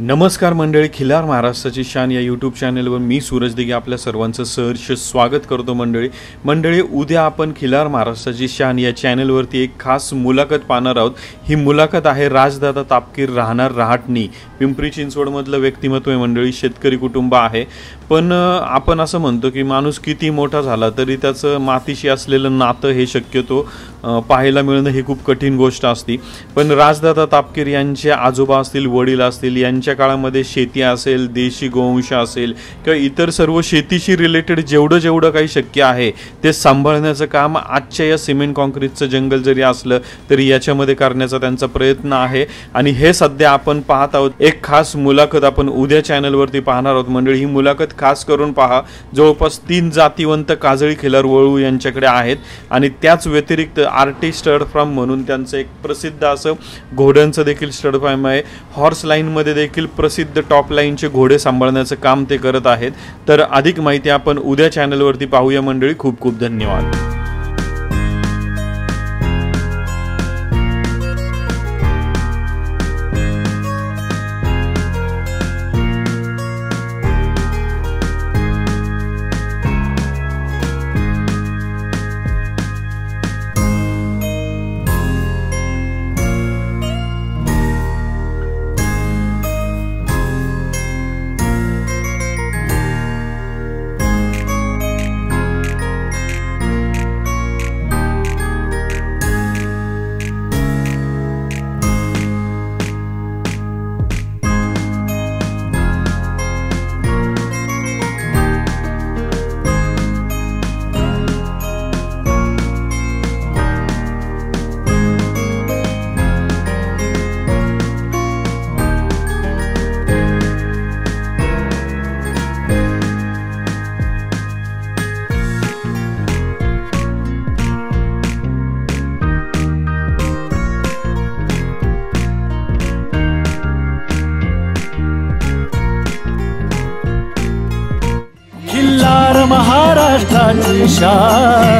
नमस्कार मंडळी खिलार महाराष्ट्राची शान या यूट्यूब चॅनलवर मी सूरज दिघे आपल्या सर्वांचं सहर्ष स्वागत करतो मंडळी. मंडळी उद्या आपण खिलार महाराष्ट्राची शान या चॅनलवरती एक खास मुलाखत पाहणार आहोत. ही मुलाखत आहे राजदादा तापकीर राहणार रहाटणी. पिंपरी चिंचवडमधलं व्यक्तिमत्व आहे मंडळी शेतकरी कुटुंब आहे. पण आपण असं म्हणतो की माणूस किती मोठा झाला तरी त्याचं मातीशी असलेलं नातं हे शक्यतो पाहायला मिळणं ही खूप कठीण गोष्ट असती. पण राजदादा तापकीर यांचे आजोबा असतील वडील असतील यांच्या काळामध्ये शेती असेल देशी गोवंश असेल किंवा इतर सर्व शेतीशी रिलेटेड जेवढं जेवढं काही शक्य आहे ते सांभाळण्याचं काम आजच्या या सिमेंट कॉन्क्रीटचं जंगल जरी असलं तरी याच्यामध्ये करण्याचा त्यांचा प्रयत्न आहे. आणि हे सध्या आपण पाहत आहोत. एक खास मुलाखत आपण उद्या चॅनलवरती पाहणार आहोत. मंडळी ही मुलाखत खास करून पहा. जवळपास तीन जातीवंत काजळी खिलार वळू यांच्याकडे आहेत. आणि त्याच व्यतिरिक्त आर्टी स्टड फार्म म्हणून त्यांचं एक प्रसिद्ध असं घोड्यांचं देखील स्टड फार्म आहे. हॉर्स लाईनमध्ये देखील प्रसिद्ध टॉप लाईनचे घोडे सांभाळण्याचं काम ते करत आहेत. तर अधिक माहिती आपण उद्या चॅनलवरती पाहूया. मंडळी खूप खूप धन्यवाद. खिल्लार महाराष्ट्राची शान